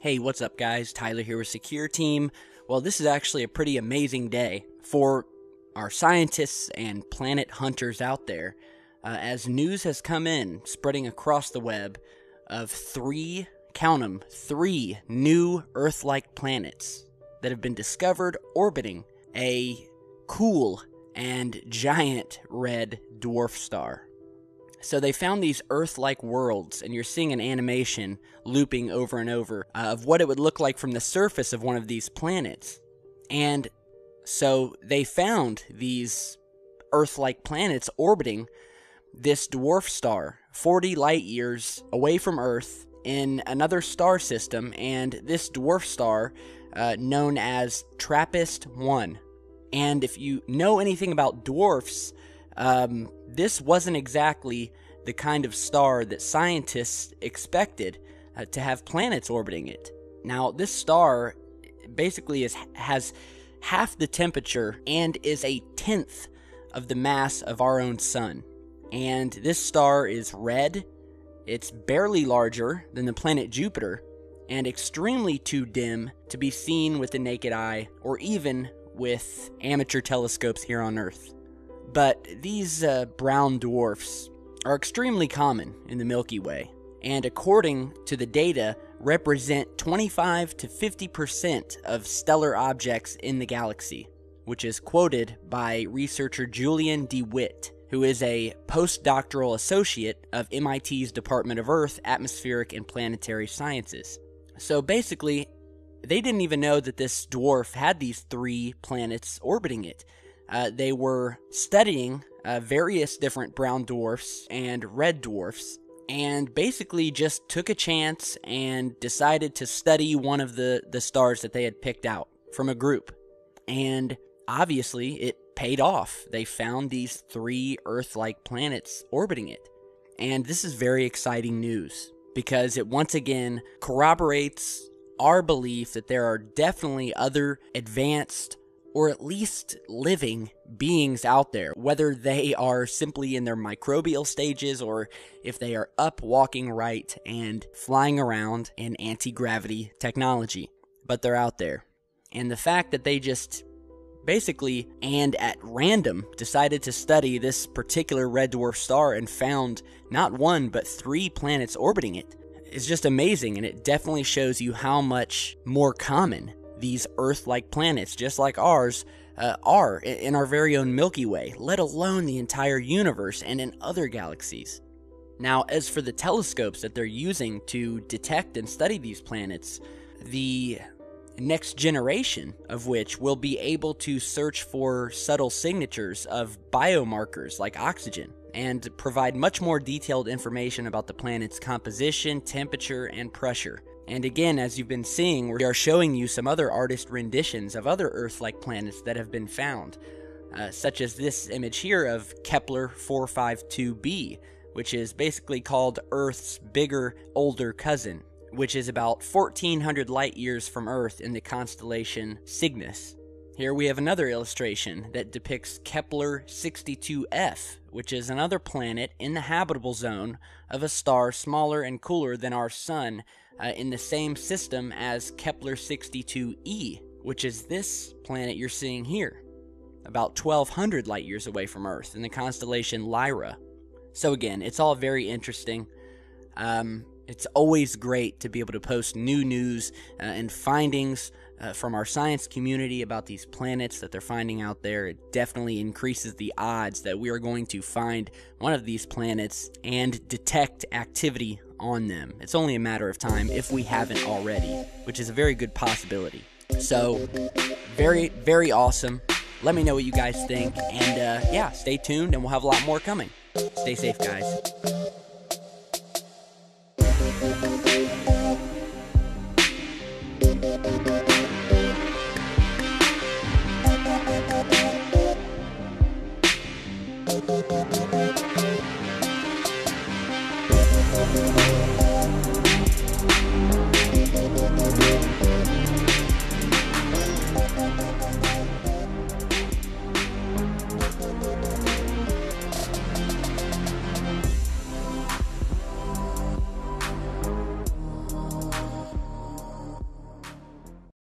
Hey, what's up, guys? Tyler here with Secure Team. Well, this is actually a pretty amazing day for our scientists and planet hunters out there, uh, as news has come in spreading across the web of three, count them, three new Earth like planets that have been discovered orbiting a cool and giant red dwarf star. So they found these Earth like worlds, and you're seeing an animation looping over and over uh, of what it would look like from the surface of one of these planets. And so they found these Earth like planets orbiting this dwarf star 40 light years away from Earth in another star system, and this dwarf star uh, known as TRAPPIST 1. And if you know anything about dwarfs, um, this wasn't exactly the kind of star that scientists expected uh, to have planets orbiting it. Now, this star basically is, has half the temperature and is a tenth of the mass of our own sun. And this star is red, it's barely larger than the planet Jupiter, and extremely too dim to be seen with the naked eye or even with amateur telescopes here on Earth. But these uh, brown dwarfs are extremely common in the Milky Way, and according to the data, represent 25 to 50% of stellar objects in the galaxy, which is quoted by researcher Julien de Wit, who is a postdoctoral associate of MIT's Department of Earth, Atmospheric, and Planetary Sciences. So basically, they didn't even know that this dwarf had these three planets orbiting it. Uh, they were studying uh, various different brown dwarfs and red dwarfs, and basically just took a chance and decided to study one of the, the stars that they had picked out from a group. And obviously, it paid off. They found these three Earth like planets orbiting it. And this is very exciting news because it once again corroborates our belief that there are definitely other advanced or at least living beings out there, whether they are simply in their microbial stages or if they are up, walking right, and flying around in anti gravity technology. But they're out there. And the fact that they just basically and at random decided to study this particular red dwarf star and found not one but three planets orbiting it is just amazing and it definitely shows you how much more common these Earth like planets, just like ours, uh, are in our very own Milky Way, let alone the entire universe and in other galaxies. Now, as for the telescopes that they're using to detect and study these planets, the next generation of which will be able to search for subtle signatures of biomarkers like oxygen and provide much more detailed information about the planet's composition, temperature, and pressure. And again, as you've been seeing, we are showing you some other artist renditions of other Earth like planets that have been found, uh, such as this image here of Kepler 452b, which is basically called Earth's bigger, older cousin, which is about 1400 light years from Earth in the constellation Cygnus. Here we have another illustration that depicts Kepler 62f, which is another planet in the habitable zone of a star smaller and cooler than our Sun uh, in the same system as Kepler 62e, which is this planet you're seeing here, about 1200 light years away from Earth in the constellation Lyra. So, again, it's all very interesting. Um, it's always great to be able to post new news uh, and findings uh, from our science community about these planets that they're finding out there. It definitely increases the odds that we are going to find one of these planets and detect activity on them. It's only a matter of time if we haven't already, which is a very good possibility. So, very, very awesome. Let me know what you guys think. And uh, yeah, stay tuned, and we'll have a lot more coming. Stay safe, guys.